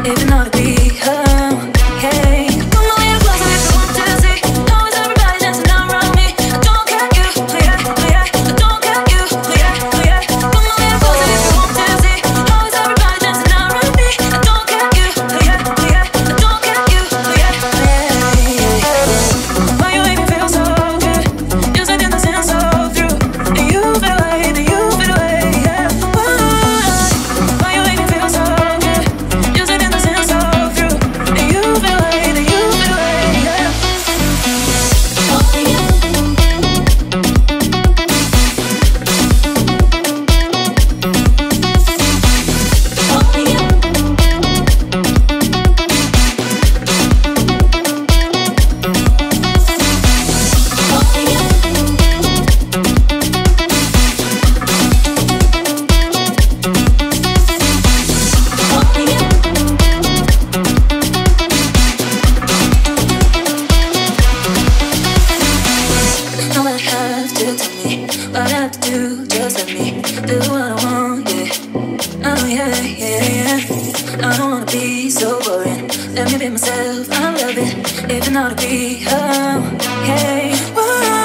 even though to be home. Hey. to. Just let me do what I want, yeah. Oh, yeah, yeah, yeah. I don't wanna be so boring. Let me be myself, I love it. even you're not be, oh, yeah. Whoa.